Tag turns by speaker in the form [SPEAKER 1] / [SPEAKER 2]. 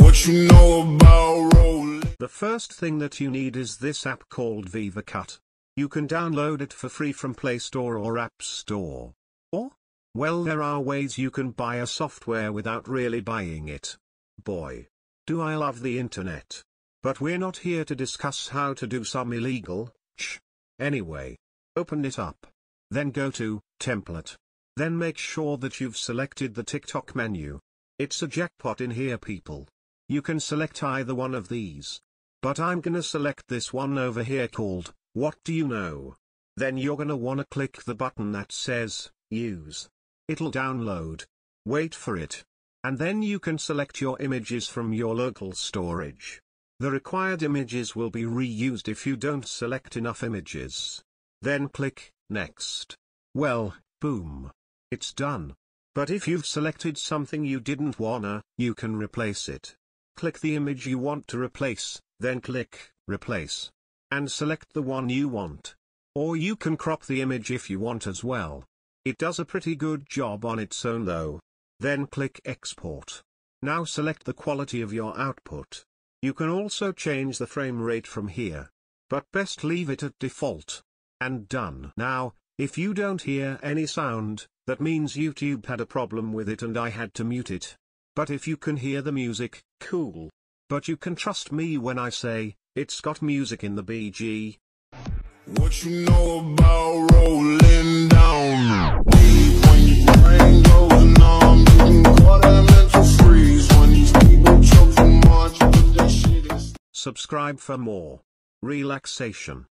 [SPEAKER 1] What you know about rolling?
[SPEAKER 2] The first thing that you need is this app called Viva Cut. You can download it for free from Play Store or App Store. Or? Well there are ways you can buy a software without really buying it. Boy. Do I love the internet. But we're not here to discuss how to do some illegal, sh. Anyway. Open it up. Then go to, Template. Then make sure that you've selected the TikTok menu. It's a jackpot in here people. You can select either one of these. But I'm gonna select this one over here called, What Do You Know? Then you're gonna wanna click the button that says, Use. It'll download. Wait for it. And then you can select your images from your local storage. The required images will be reused if you don't select enough images. Then click, Next. Well, boom. It's done. But if you've selected something you didn't wanna, you can replace it. Click the image you want to replace, then click, Replace. And select the one you want. Or you can crop the image if you want as well. It does a pretty good job on its own though. Then click Export. Now select the quality of your output. You can also change the frame rate from here. But best leave it at default. And done. Now, if you don't hear any sound, that means YouTube had a problem with it and I had to mute it. But if you can hear the music, cool. But you can trust me when I say, it's got music in the BG.
[SPEAKER 1] What you know about rolling down? Deep when your brain goes numb, you can call that mental freeze when these people choke too much, but they shit is
[SPEAKER 2] Subscribe for more relaxation.